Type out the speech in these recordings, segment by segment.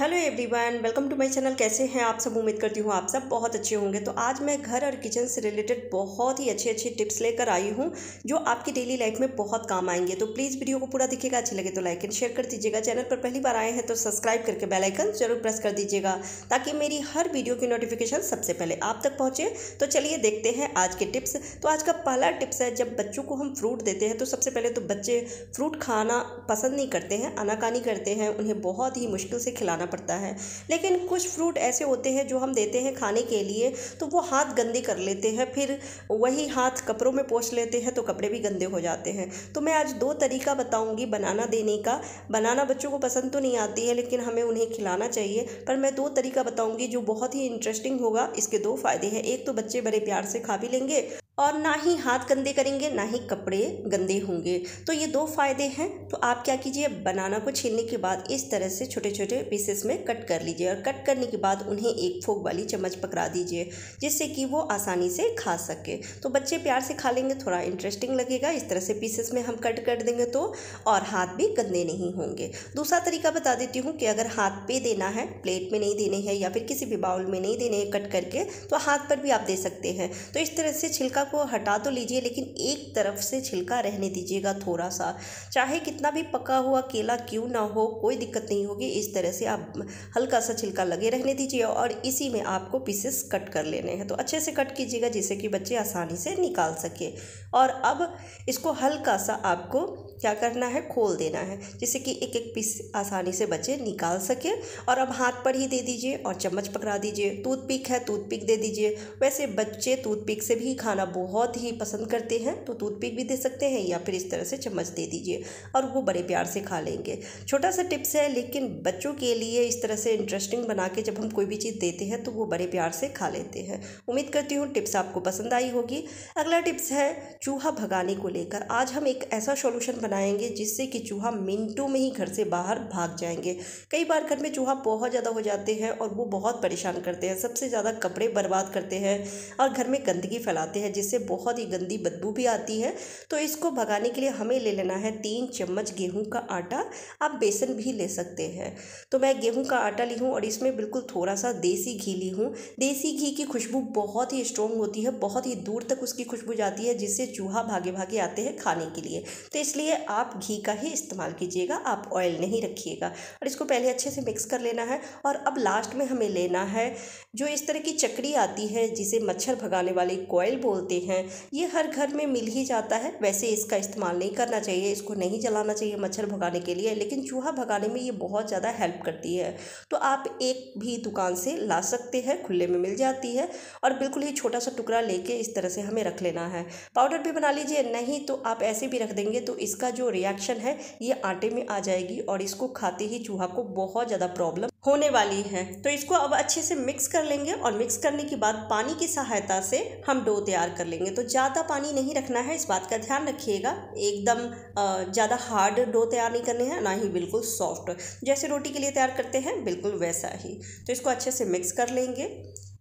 Hello everyone, welcome to my channel. कैसे हैं आप सब? उम्मीद करती हूँ आप सब बहुत अच्छे होंगे। तो आज मैं घर और किचन से रिलेटेड बहुत ही अच्छे अच्छे टिप्स लेकर आई हूँ, जो आपकी डेली लाइफ में बहुत काम आएँगे। तो प्लीज़ वीडियो को पूरा दिखेगा अच्छे लगे तो लाइक एंड शेयर कर दीजिएगा। चैनल पर पहली बार आए हैं तो सब्सक्राइब करके बेलाइकन ज़रूर प्रेस कर दीजिएगा, ताकि मेरी हर वीडियो की नोटिफिकेशन सबसे पहले आप तक पहुँचे। तो चलिए देखते हैं आज के टिप्स। तो आज का पहला टिप्स है, जब बच्चों को हम फ्रूट देते हैं तो सबसे पहले तो बच्चे फ्रूट खाना पसंद नहीं करते हैं, अनाकानी करते हैं, उन्हें बहुत ही मुश्किल से खिलाना पड़ता है। लेकिन कुछ फ्रूट ऐसे होते हैं जो हम देते हैं खाने के लिए तो वो हाथ गंदे कर लेते हैं, फिर वही हाथ कपड़ों में पोछ लेते हैं तो कपड़े भी गंदे हो जाते हैं। तो मैं आज दो तरीका बताऊँगी बनाना देने का। बनाना बच्चों को पसंद तो नहीं आती है, लेकिन हमें उन्हें खिलाना चाहिए, पर मैं दो तरीका बताऊँगी जो बहुत ही इंटरेस्टिंग होगा। इसके दो फ़ायदे हैं। एक तो बच्चे बड़े प्यार से खा भी लेंगे और ना ही हाथ गंदे करेंगे, ना ही कपड़े गंदे होंगे। तो ये दो फ़ायदे हैं तो आप क्या कीजिए, बनाना को छीलने के बाद इस तरह से छोटे छोटे पीसेस में कट कर लीजिए और कट करने के बाद उन्हें एक फोक वाली चम्मच पकड़ा दीजिए, जिससे कि वो आसानी से खा सके। तो बच्चे प्यार से खा लेंगे, थोड़ा इंटरेस्टिंग लगेगा, इस तरह से पीसेस में हम कट कर देंगे तो और हाथ भी गंदे नहीं होंगे। दूसरा तरीका बता देती हूँ कि अगर हाथ पे देना है प्लेट में नहीं देने हैं या फिर किसी भी बाउल में नहीं देने हैं कट करके तो हाथ पर भी आप दे सकते हैं। तो इस तरह से छिलका को हटा तो लीजिए, लेकिन एक तरफ़ से छिलका रहने दीजिएगा थोड़ा सा। चाहे कितना भी पका हुआ केला क्यों ना हो, कोई दिक्कत नहीं होगी। इस तरह से आप हल्का सा छिलका लगे रहने दीजिए और इसी में आपको पीसेस कट कर लेने हैं। तो अच्छे से कट कीजिएगा जिससे कि बच्चे आसानी से निकाल सके। और अब इसको हल्का सा आपको क्या करना है? खोल देना है, जिससे कि एक एक पीस आसानी से बच्चे निकाल सके। और अब हाथ पर ही दे दीजिए और चम्मच पकड़ा दीजिए। टूथपिक है, टूथपिक दे दीजिए। वैसे बच्चे टूथपिक से भी खाना बहुत ही पसंद करते हैं तो टूथपिक भी दे सकते हैं या फिर इस तरह से चम्मच दे दीजिए और वो बड़े प्यार से खा लेंगे। छोटा सा टिप्स है, लेकिन बच्चों के लिए इस तरह से इंटरेस्टिंग बना के जब हम कोई भी चीज़ देते हैं तो वो बड़े प्यार से खा लेते हैं। उम्मीद करती हूँ टिप्स आपको पसंद आई होगी। अगला टिप्स है, चूहा भगाने को लेकर। आज हम एक ऐसा सोल्यूशन बनाएँगे, जिससे कि चूहा मिनटों में ही घर से बाहर भाग जाएँगे। कई बार घर में चूहा बहुत ज़्यादा हो जाते हैं और वो बहुत परेशान करते हैं, सबसे ज़्यादा कपड़े बर्बाद करते हैं और घर में गंदगी फैलाते हैं, जिससे बहुत ही गंदी बदबू भी आती है। तो इसको भगाने के लिए हमें ले लेना है तीन चम्मच गेहूँ का आटा। आप बेसन भी ले सकते हैं। तो मैं गेहूँ का आटा ली हूँ और इसमें बिल्कुल थोड़ा सा देसी घी ली हूँ। देसी घी की खुशबू बहुत ही स्ट्रॉन्ग होती है, बहुत ही दूर तक उसकी खुशबू जाती है, जिससे चूहा भागे भागे आते हैं खाने के लिए। तो इसलिए आप घी का ही इस्तेमाल कीजिएगा, आप ऑयल नहीं रखिएगा। और इसको पहले अच्छे से मिक्स कर लेना है और अब लास्ट में हमें लेना है जो इस तरह की चकड़ी आती है, जिसे मच्छर भगाने वाली कोयल बोलते हैं, ये हर घर में मिल ही जाता है। वैसे इसका इस्तेमाल नहीं करना चाहिए, इसको नहीं जलाना चाहिए मच्छर भगाने के लिए, लेकिन चूहा भगाने में ये बहुत ज़्यादा हेल्प करती है। तो आप एक भी दुकान से ला सकते हैं, खुले में मिल जाती है और बिल्कुल ही छोटा सा टुकड़ा लेके इस तरह से हमें रख लेना है। पाउडर भी बना लीजिए, नहीं तो आप ऐसे भी रख देंगे तो इसका जो रिएक्शन है, ये आटे में आ जाएगी और इसको खाते ही चूहा को बहुत ज़्यादा प्रॉब्लम होने वाली है। तो इसको अब अच्छे से मिक्स कर लेंगे और मिक्स करने के बाद पानी की सहायता से हम डो तैयार कर लेंगे। तो ज़्यादा पानी नहीं रखना है, इस बात का ध्यान रखिएगा। एकदम ज़्यादा हार्ड डो तैयार नहीं करने हैं, ना ही बिल्कुल सॉफ्ट जैसे रोटी के लिए तैयार करते हैं, बिल्कुल वैसा ही। तो इसको अच्छे से मिक्स कर लेंगे।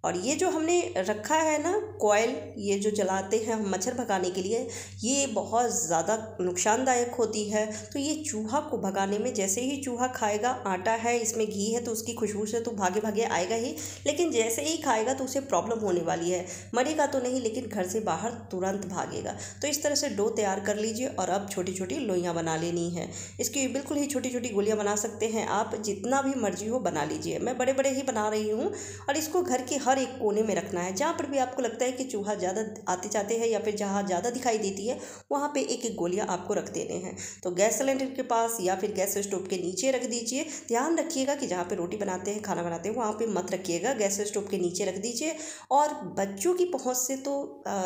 और ये जो हमने रखा है ना कोयल ये जो जलाते हैं हम मच्छर भगाने के लिए, ये बहुत ज़्यादा नुकसानदायक होती है। तो ये चूहा को भगाने में जैसे ही चूहा खाएगा, आटा है, इसमें घी है तो उसकी खुशबू से तो भागे भागे आएगा ही, लेकिन जैसे ही खाएगा तो उसे प्रॉब्लम होने वाली है। मरेगा तो नहीं, लेकिन घर से बाहर तुरंत भागेगा। तो इस तरह से डो तैयार कर लीजिए और अब छोटी छोटी लोइयाँ बना लेनी है। इसकी बिल्कुल ही छोटी छोटी गोलियाँ बना सकते हैं आप, जितना भी मर्ज़ी हो बना लीजिए। मैं बड़े बड़े ही बना रही हूँ और इसको घर की हर एक कोने में रखना है। जहाँ पर भी आपको लगता है कि चूहा ज़्यादा आते जाते हैं या फिर जहाँ ज़्यादा दिखाई देती है, वहाँ पे एक एक गोलियाँ आपको रख देने हैं। तो गैस सिलेंडर के पास या फिर गैस स्टोव के नीचे रख दीजिए। ध्यान रखिएगा कि जहाँ पर रोटी बनाते हैं, खाना बनाते हैं, वहाँ पर मत रखिएगा। गैस स्टोव के नीचे रख दीजिए और बच्चों की पहुँच से तो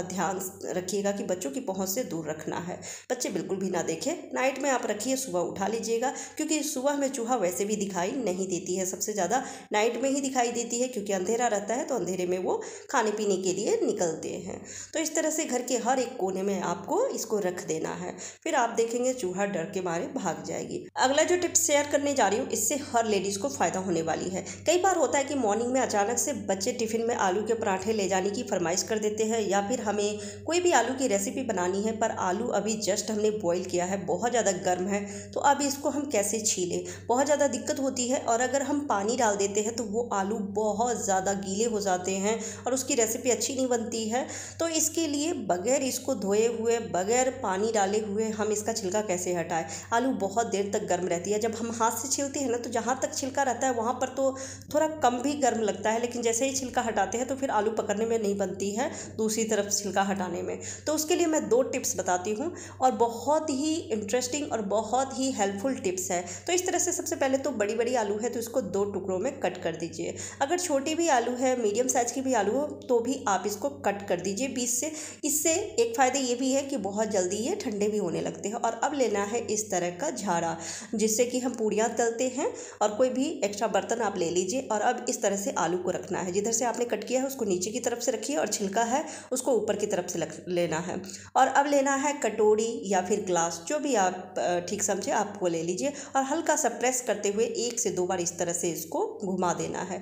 ध्यान रखिएगा कि बच्चों की पहुँच से दूर रखना है। बच्चे बिल्कुल भी ना देखें। नाइट में आप रखिए, सुबह उठा लीजिएगा, क्योंकि सुबह में चूहा वैसे भी दिखाई नहीं देती है। सबसे ज़्यादा नाइट में ही दिखाई देती है, क्योंकि अंधेरा रहता है तो तो अंधेरे में वो खाने पीने के लिए निकलते हैं। तो इस तरह से घर के हर एक कोने में आपको इसको रख देना है। फिर आप देखेंगे चूहा डर के मारे भाग जाएगी। अगला जो टिप्स शेयर करने जा रही हूँ, इससे हर लेडीज़ को फ़ायदा होने वाली है। कई बार होता है कि मॉर्निंग में अचानक से बच्चे टिफ़िन में आलू के पराठे ले जाने की फरमाइश कर देते हैं या फिर हमें कोई भी आलू की रेसिपी बनानी है, पर आलू अभी जस्ट हमने बॉईल किया है, बहुत ज़्यादा गर्म है तो अब इसको हम कैसे छीलें? बहुत ज़्यादा दिक्कत होती है और अगर हम पानी डाल देते हैं तो वो आलू बहुत ज़्यादा गीले हो जाते हैं और उसकी रेसिपी अच्छी नहीं बनती है तो इसके लिए बगैर इसको धोए हुए, बगैर पानी डाले हुए हम इसका छिलका कैसे हटाएँ? आलू बहुत देर तक गर्म रहती है, जब हम हाथ से छीलते हैं ना तो जहाँ तक छिलका रहता है, वहाँ पर तो थोड़ा कम भी गर्म लगता है, लेकिन जैसे ही छिलका हटाते हैं तो फिर आलू पकड़ने में नहीं बनती है, दूसरी तरफ़ छिलका हटाने में। तो उसके लिए मैं दो टिप्स बताती हूँ और बहुत ही इंटरेस्टिंग और बहुत ही हेल्पफुल टिप्स है। तो इस तरह से सबसे पहले तो बड़ी बड़ी आलू है तो इसको दो टुकड़ों में कट कर दीजिए। अगर छोटी भी आलू है मीडियम साइज़ की भी आलू हो तो भी आप इसको कट कर दीजिए बीस से। इससे एक फ़ायदा ये भी है कि बहुत जल्दी ये ठंडे भी होने लगते हैं और अब लेना है इस तरह का झाड़ा, जिससे कि हम पूड़ियाँ तलते हैं और कोई भी एक्स्ट्रा बर्तन आप ले लीजिए और अब इस तरह से आलू को रखना है। जिधर से आपने कट किया है, उसको नीचे की तरफ़ से रखिए और छिलका है, उसको ऊपर की तरफ़ से लेना है। और अब लेना है कटोरी या फिर ग्लास, जो भी आप ठीक समझे, आप वो ले लीजिए और हल्का सा प्रेस करते हुए एक से दो बार इस तरह से इसको घुमा देना है।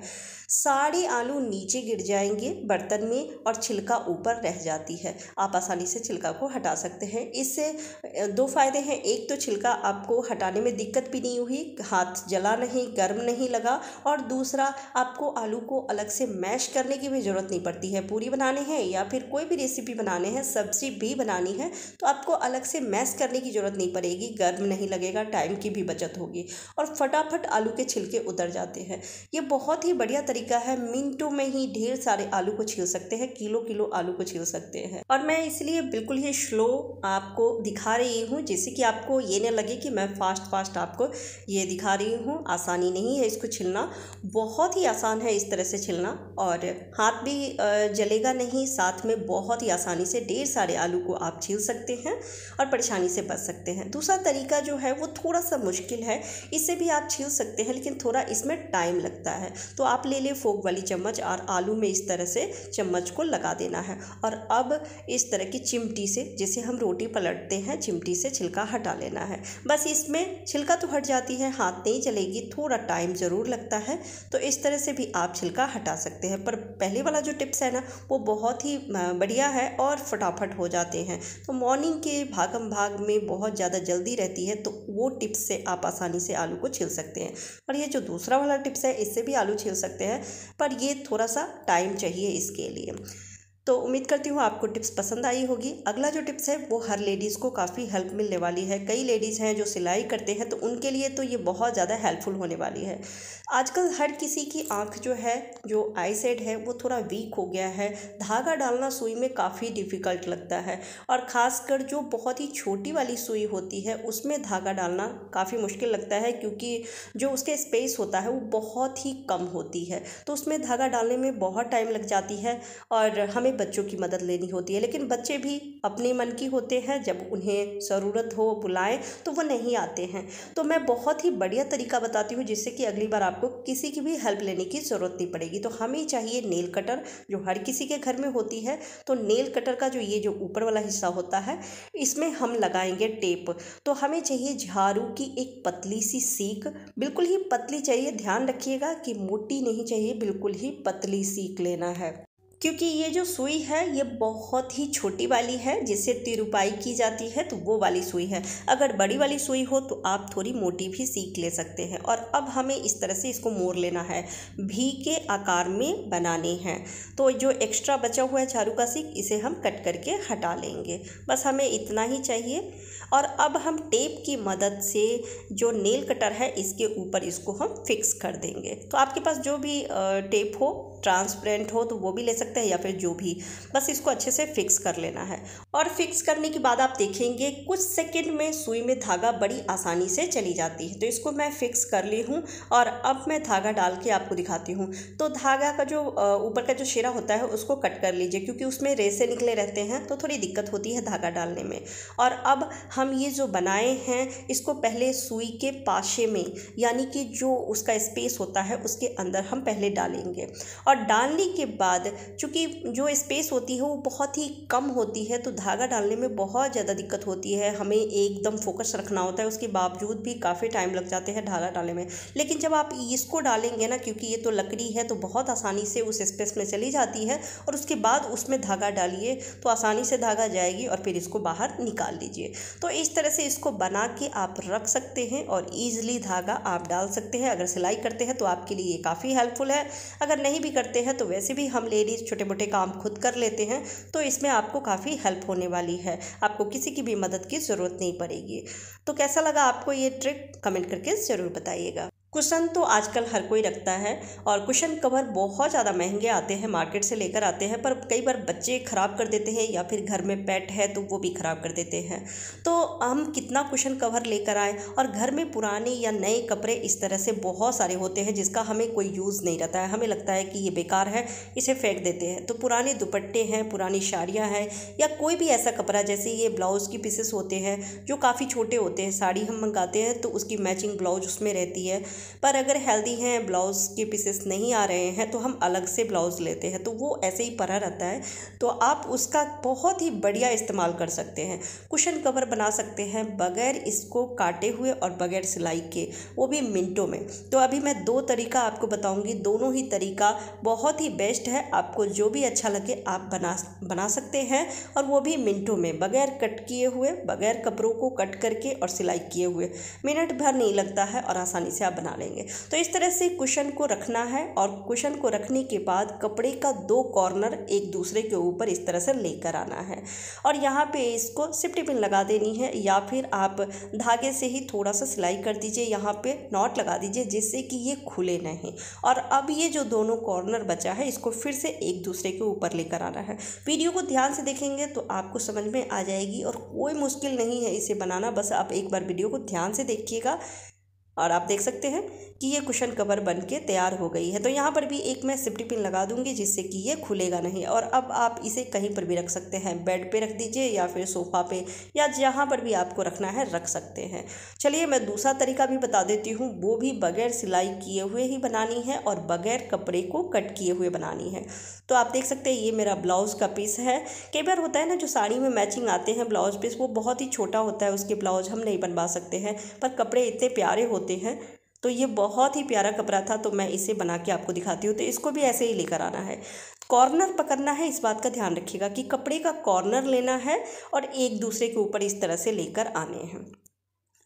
सारे आलू नीचे गिर जाएँगे, बर्तन में और छिलका ऊपर रह जाती है। आप आसानी से छिलका को हटा सकते हैं। इससे दो फ़ायदे हैं। एक तो छिलका आपको हटाने में दिक्कत भी नहीं हुई, हाथ जला नहीं, गर्म नहीं लगा और दूसरा, आपको आलू को अलग से मैश करने की भी ज़रूरत नहीं पड़ती है। पूरी बनाने हैं या फिर कोई भी रेसिपी बनाने हैं, सब्ज़ी भी बनानी है तो आपको अलग से मैश करने की ज़रूरत नहीं पड़ेगी। गर्म नहीं लगेगा, टाइम की भी बचत होगी और फटाफट आलू के छिलके उतर जाते हैं। ये बहुत ही बढ़िया तरीका है। मिनटों में ही ढेर सारे आलू को छील सकते हैं, किलो किलो आलू को छील सकते हैं। और मैं इसलिए बिल्कुल ही स्लो आपको दिखा रही हूँ जैसे कि आपको ये न लगे कि मैं फास्ट फास्ट आपको ये दिखा रही हूँ। आसानी नहीं है इसको छिलना, बहुत ही आसान है इस तरह से छिलना। और हाथ भी जलेगा नहीं, साथ में बहुत ही आसानी से ढेर सारे आलू को आप छील सकते हैं और परेशानी से बच सकते हैं। दूसरा तरीका जो है, वो थोड़ा सा मुश्किल है इससे भी आप छील सकते हैं, लेकिन थोड़ा इसमें टाइम लगता है। तो आप ले लें फोक वाली चम्मच और आलू में इस तरह से चम्मच को लगा देना है। और अब इस तरह की चिमटी से, जिसे हम रोटी पलटते हैं, चिमटी से छिलका हटा लेना है। बस इसमें छिलका तो हट जाती है, हाथ नहीं चलेगी, थोड़ा टाइम ज़रूर लगता है। तो इस तरह से भी आप छिलका हटा सकते हैं। पर पहले वाला जो टिप्स है ना, वो बहुत ही बढ़िया है और फटाफट हो जाते हैं। तो मॉर्निंग के भागम भाग में बहुत ज़्यादा जल्दी रहती है तो वो टिप्स से आप आसानी से आलू को छिल सकते हैं। और ये जो दूसरा वाला टिप्स है, इससे भी आलू छिल सकते हैं। पर ये थोड़ा सा टाइम चाहिए इसके लिए। तो उम्मीद करती हूँ आपको टिप्स पसंद आई होगी। अगला जो टिप्स है, वो हर लेडीज़ को काफ़ी हेल्प मिलने वाली है। कई लेडीज़ हैं जो सिलाई करते हैं तो उनके लिए तो ये बहुत ज़्यादा हेल्पफुल होने वाली है। आजकल हर किसी की आँख जो है, जो आई सेड है, वो थोड़ा वीक हो गया है। धागा डालना सुई में काफ़ी डिफ़िकल्ट लगता है और ख़ासकर जो बहुत ही छोटी वाली सुई होती है, उसमें धागा डालना काफ़ी मुश्किल लगता है क्योंकि जो उसके स्पेस होता है, वो बहुत ही कम होती है। तो उसमें धागा डालने में बहुत टाइम लग जाती है और हमें हमें बच्चों की मदद लेनी होती है, लेकिन बच्चे भी अपने मन की होते हैं, जब उन्हें ज़रूरत हो, बुलाएँ तो वो नहीं आते हैं। तो मैं बहुत ही बढ़िया तरीका बताती हूँ, जिससे कि अगली बार आपको किसी की भी हेल्प लेने की ज़रूरत नहीं पड़ेगी। तो हमें चाहिए नेल कटर, जो हर किसी के घर में होती है। तो नेल कटर का जो ये जो ऊपर वाला हिस्सा होता है, इसमें हम लगाएँगे टेप। तो हमें चाहिए झाड़ू की एक पतली सी सीख बिल्कुल ही पतली चाहिए, ध्यान रखिएगा कि मोटी नहीं चाहिए, बिल्कुल ही पतली सीख लेना है। क्योंकि ये जो सुई है, ये बहुत ही छोटी वाली है जिससे तिरुपाई की जाती है तो वो वाली सुई है। अगर बड़ी वाली सुई हो तो आप थोड़ी मोटी भी सीख ले सकते हैं। और अब हमें इस तरह से इसको मोड़ लेना है। भी के आकार में बनाने हैं। तो जो एक्स्ट्रा बचा हुआ है झाड़ू का सीख, इसे हम कट करके हटा लेंगे। बस हमें इतना ही चाहिए। और अब हम टेप की मदद से जो नेल कटर है, इसके ऊपर इसको हम फिक्स कर देंगे। तो आपके पास जो भी टेप हो ट्रांसपेरेंट हो तो वो भी ले सकते सकते हैं या फिर जो भी। बस इसको अच्छे से फिक्स कर लेना है। और फिक्स करने के बाद आप देखेंगे, कुछ सेकेंड में सुई में धागा बड़ी आसानी से चली जाती है। तो इसको मैं फिक्स कर ली हूँ और अब मैं धागा डाल के आपको दिखाती हूँ। तो धागा का जो ऊपर का जो शेरा होता है, उसको कट कर लीजिए, क्योंकि उसमें रेसे निकले रहते हैं तो थोड़ी दिक्कत होती है धागा डालने में। और अब हम ये जो बनाए हैं, इसको पहले सुई के पाशे में, यानी कि जो उसका स्पेस होता है, उसके अंदर हम पहले डालेंगे। और डालने के बाद चूँकि जो स्पेस होती है वो बहुत ही कम होती है तो धागा डालने में बहुत ज़्यादा दिक्कत होती है। हमें एकदम फोकस रखना होता है, उसके बावजूद भी काफ़ी टाइम लग जाते हैं धागा डालने में। लेकिन जब आप इसको डालेंगे ना, क्योंकि ये तो लकड़ी है तो बहुत आसानी से उस स्पेस में चली जाती है और उसके बाद उसमें धागा डालिए तो आसानी से धागा जाएगी और फिर इसको बाहर निकाल लीजिए तो इस तरह से इसको बना के आप रख सकते हैं और ईज़िली धागा आप डाल सकते हैं। अगर सिलाई करते हैं तो आपके लिए ये काफ़ी हेल्पफुल है। अगर नहीं भी करते हैं तो वैसे भी हम लेडीज़ छोटे मोटे काम खुद कर लेते हैं तो इसमें आपको काफ़ी हेल्प होने वाली है। आपको किसी की भी मदद की ज़रूरत नहीं पड़ेगी। तो कैसा लगा आपको ये ट्रिक कमेंट करके ज़रूर बताइएगा। कुशन तो आजकल हर कोई रखता है और कुशन कवर बहुत ज़्यादा महँगे आते हैं, मार्केट से लेकर आते हैं, पर कई बार बच्चे ख़राब कर देते हैं या फिर घर में पेट है तो वो भी ख़राब कर देते हैं। तो हम कितना कुशन कवर लेकर आए और घर में पुराने या नए कपड़े इस तरह से बहुत सारे होते हैं जिसका हमें कोई यूज़ नहीं रहता है। हमें लगता है कि ये बेकार है, इसे फेंक देते हैं। तो पुराने दुपट्टे हैं, पुरानी साड़ियाँ हैं या कोई भी ऐसा कपड़ा जैसे ये ब्लाउज़ की पीसेस होते हैं जो काफ़ी छोटे होते हैं, साड़ी हम मंगाते हैं तो उसकी मैचिंग ब्लाउज उसमें रहती है। पर अगर हेल्दी हैं ब्लाउज़ के पीसेस नहीं आ रहे हैं तो हम अलग से ब्लाउज़ लेते हैं। तो वो ऐसे ही परा रहता है। तो आप उसका बहुत ही बढ़िया इस्तेमाल कर सकते हैं। कुशन कवर बना सकते हैं बगैर इसको काटे हुए और बगैर सिलाई के। वो भी मिनटों में। तो अभी मैं दो तरीका आपको बताऊँगी। दोनों ही तरीका बहुत ही बेस्ट है। आपको जो भी अच्छा लगे, आप बना बना सकते हैं। और वो भी मिनटों में। बगैर कट किए हुए, बगैर कपड़ों को कट करके और सिलाई किए हुए। मिनट भर नहीं लगता है और आसानी से आप बना लेंगे। तो इस तरह से कुशन को रखना है और कुशन को रखने के बाद कपड़े का दो कॉर्नर एक दूसरे के ऊपर इस तरह से लेकर आना है। और यहाँ पे इसको सिफ्टी पिन लगा देनी है या फिर आप धागे से ही थोड़ा सा सिलाई कर दीजिए, यहाँ पे नॉट लगा दीजिए जिससे कि ये खुले नहीं। और अब ये जो दोनों कॉर्नर बचा है, इसको फिर से एक दूसरे के ऊपर लेकर आना है। वीडियो को ध्यान से देखेंगे तो आपको समझ में आ जाएगी और कोई मुश्किल नहीं है इसे बनाना। बस आप एक बार वीडियो को ध्यान से देखिएगा। और आप देख सकते हैं कि ये कुशन कवर बन के तैयार हो गई है। तो यहाँ पर भी एक मैं सिफ्टी पिन लगा दूँगी जिससे कि ये खुलेगा नहीं। और अब आप इसे कहीं पर भी रख सकते हैं। बेड पे रख दीजिए या फिर सोफ़ा पे या जहाँ पर भी आपको रखना है रख सकते हैं। चलिए मैं दूसरा तरीका भी बता देती हूँ। वो भी बगैर सिलाई किए हुए ही बनानी है और बगैर कपड़े को कट किए हुए बनानी है। तो आप देख सकते हैं ये मेरा ब्लाउज़ का पीस है। कई बार होता है ना जो साड़ी में मैचिंग आते हैं ब्लाउज़ पीस, वो बहुत ही छोटा होता है, उसके ब्लाउज हम नहीं बनवा सकते हैं। पर कपड़े इतने प्यारे होते हैं। तो ये बहुत ही प्यारा कपड़ा था तो मैं इसे बना के आपको दिखाती हूँ। तो इसको भी ऐसे ही लेकर आना है। कॉर्नर पकड़ना है, इस बात का ध्यान रखिएगा कि कपड़े का कॉर्नर लेना है और एक दूसरे के ऊपर इस तरह से लेकर आने हैं।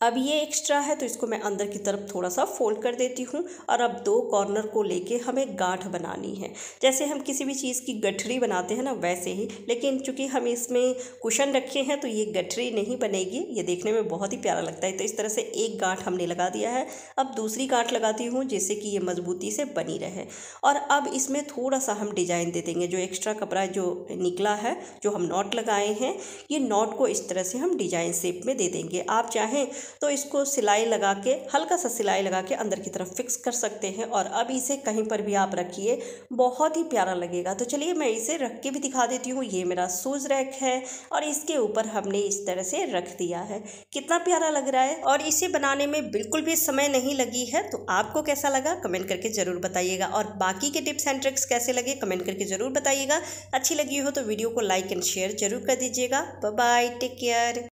अब ये एक्स्ट्रा है तो इसको मैं अंदर की तरफ़ थोड़ा सा फोल्ड कर देती हूँ और अब दो कॉर्नर को लेके हमें गांठ बनानी है। जैसे हम किसी भी चीज़ की गठरी बनाते हैं ना, वैसे ही, लेकिन चूँकि हम इसमें कुशन रखे हैं तो ये गठरी नहीं बनेगी। ये देखने में बहुत ही प्यारा लगता है। तो इस तरह से एक गांठ हमने लगा दिया है। अब दूसरी गांठ लगाती हूँ, जिससे कि ये मजबूती से बनी रहे। और अब इसमें थोड़ा सा हम डिज़ाइन दे देंगे। जो एक्स्ट्रा कपड़ा जो निकला है, जो हम नॉट लगाए हैं, ये नॉट को इस तरह से हम डिज़ाइन शेप में दे देंगे। आप चाहें तो इसको सिलाई लगा के, हल्का सा सिलाई लगा के अंदर की तरफ़ फिक्स कर सकते हैं और अब इसे कहीं पर भी आप रखिए, बहुत ही प्यारा लगेगा। तो चलिए मैं इसे रख के भी दिखा देती हूँ, ये मेरा सूज रैक है और इसके ऊपर हमने इस तरह से रख दिया है। कितना प्यारा लग रहा है और इसे बनाने में बिल्कुल भी समय नहीं लगी है तो आपको कैसा लगा कमेंट करके ज़रूर बताइएगा और बाकी के टिप्स एंड ट्रिक्स कैसे लगे कमेंट करके ज़रूर बताइएगा। अच्छी लगी हो तो वीडियो को लाइक एंड शेयर ज़रूर कर दीजिएगा। Bye take care.